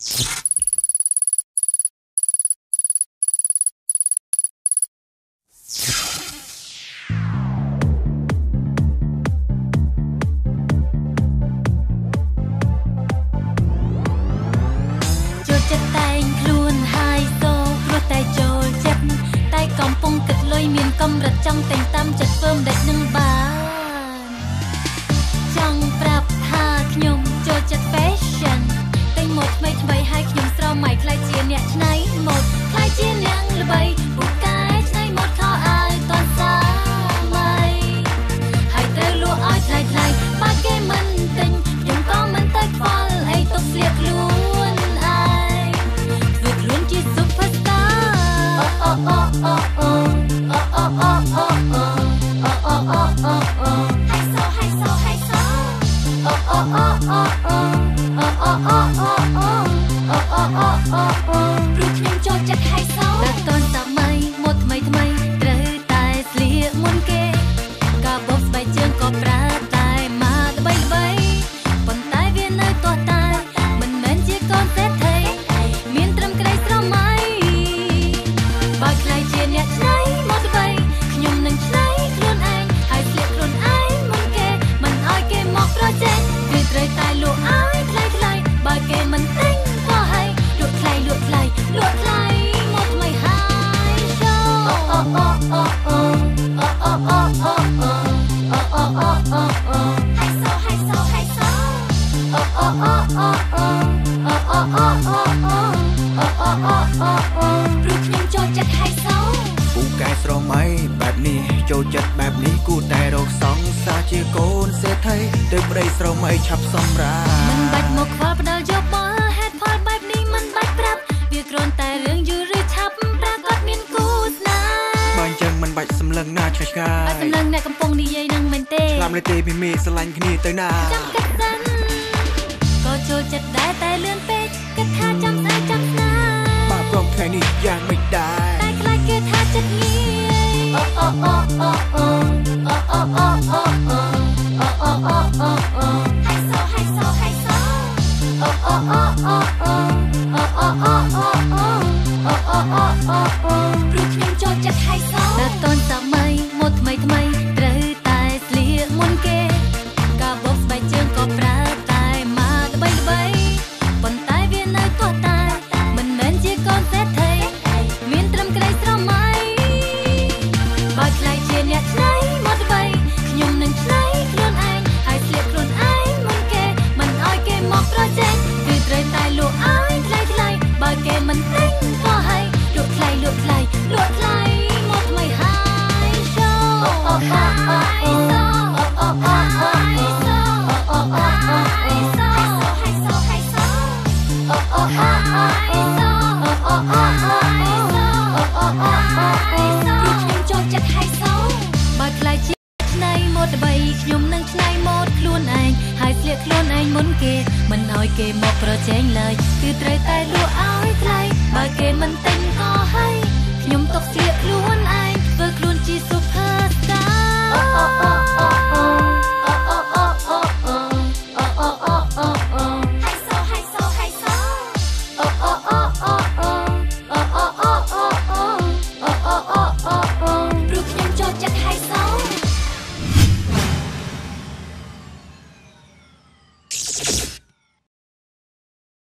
កំពុងគិតលុយមានកម្រិតចង់តែងតាមចិត្តធ្វើមិនដេចនឹង អូអូអូអូអូអូអូអូអូអូអូអូអូព្រោះខ្ញុំចូលចិត្តហៃសូ ត្រូវតែលក់ឲ្យថ្លៃថ្លៃបើគេមិនទិញក៏ហើយលក់ថ្លៃលក់ថ្លៃលក់ថ្លៃមកថ្មីហើយ show អូអូអូអូអូអូអូអូអូ oh oh oh oh oh Hay so hay so hay so Oh oh oh oh oh Oh oh oh oh oh Oh oh oh oh oh ព្រោះខ្ញុំចូលចិត្ត hay so ពូកែស្រមៃបែបនេះចូលចិត្តបែបនេះគួរតែរកសង្ស្រមៃឆាប់សម្រាមិនបាច់មកខ្វល់ផ្ដាល់យកមកហេតុផលបែបនេះមិនបាច់ប្រាប់វាគ្រាន់តែរឿងយូរឬឆាប់ប្រាកដមានគូស្នេហ៍បើអញ្ចឹងមិនបាច់សម្លឹងណាឆ្ងាយឆ្ងាអត់យសម្លឹងអ្នកកំពុងនិយាយនឹងមែនទេស្លាប់លេទេមីមីស្រឡាញ់គ្នាទៅណាចាំគិតសិនក៏ចូលចិត្តដែរតែលឿនពេកគិតថាចាំស្អែកចាំស្នាមបើព្រមថ្ងៃនេះយ៉ាងមិនដែរតែខ្លាចគេថាចិត្តងាយអូអូអូអូអូអូអូអូអូអូអូអូ ត្រូវតែលក់ឲ្យថ្លៃថ្លៃបើគេមិនទិ គេមកប្រជែងឡើយគឺត្រូវតែលក់ឲ្យថ្លៃបើគេមិនទិញក៏ហើយខ្ញុំຕົកស្លៀកខ្លួនឯង